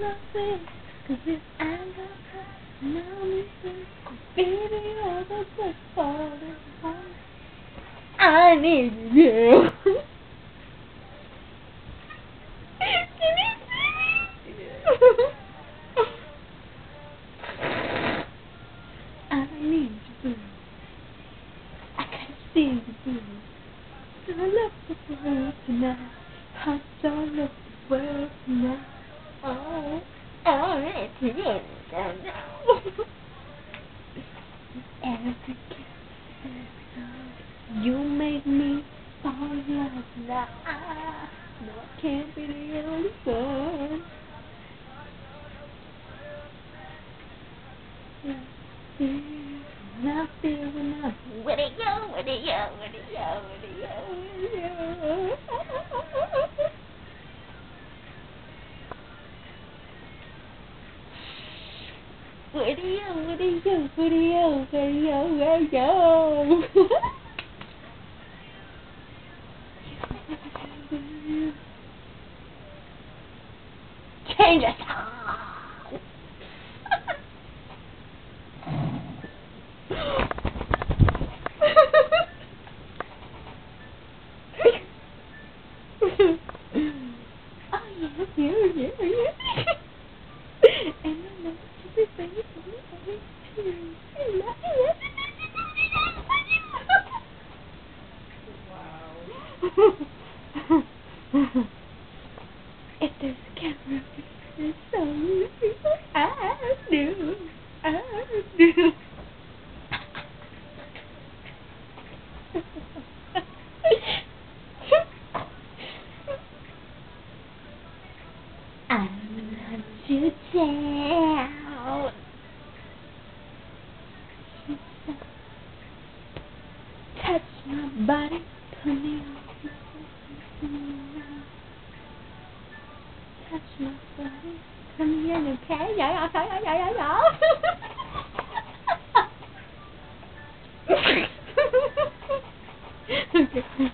nothing. Cause if I her, now I. I need you. Can you see me? I need you. I can't see you. I love the world tonight. Hearts all over the world tonight. Oh, oh, it's him. Oh, no. You make me fall in love now. No, I can't be the only one. Nothing, nothing. Where do you, where do you, where do you, where do you? Video, video, video, video, video. Change it. oh yeah, yeah, yeah, yeah. if there's a camera, there's so many people I do. I do. I love you down. my body, put me on my touch my body, come in, okay, yeah, yeah, yeah, yeah, yeah, yeah. okay.